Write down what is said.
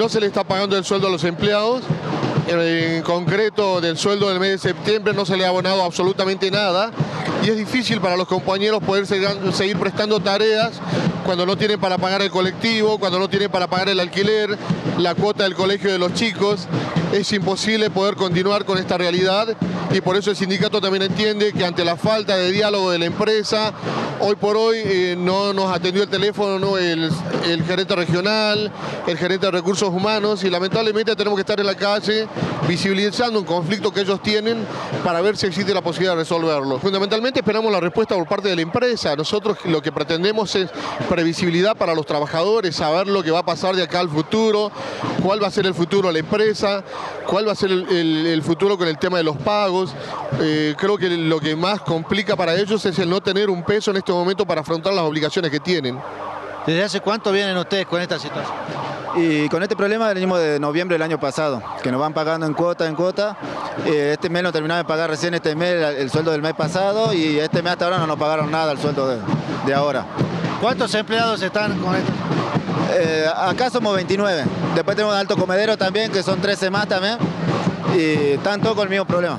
no se le está pagando el sueldo a los empleados. En concreto, del sueldo del mes de septiembre no se le ha abonado absolutamente nada y es difícil para los compañeros poder seguir prestando tareas cuando no tienen para pagar el colectivo, cuando no tienen para pagar el alquiler, la cuota del colegio de los chicos. Es imposible poder continuar con esta realidad y por eso el sindicato también entiende que ante la falta de diálogo de la empresa, hoy por hoy eh, no nos atendió el teléfono el, gerente regional, el gerente de recursos humanos y lamentablemente tenemos que estar en la calle visibilizando un conflicto que ellos tienen para ver si existe la posibilidad de resolverlo. Fundamentalmente esperamos la respuesta por parte de la empresa. Nosotros lo que pretendemos es previsibilidad para los trabajadores, saber lo que va a pasar de acá al futuro, cuál va a ser el futuro de la empresa, cuál va a ser el futuro con el tema de los pagos eh, creo que lo que más complica para ellos es el no tener un peso en este momento para afrontar las obligaciones que tienen. ¿Desde hace cuánto vienen ustedes con esta situación? Y con este problema venimos de noviembre del año pasado, que nos van pagando en cuota, en cuota. Eh, este mes no terminamos de pagar recién este mes el, sueldo del mes pasado y este mes hasta ahora no nos pagaron nada el sueldo de, ahora. ¿Cuántos empleados están con esto? Eh, acá somos 29. Después tenemos Alto Comedero también, que son 13 más también. Y están todos con el mismo problema.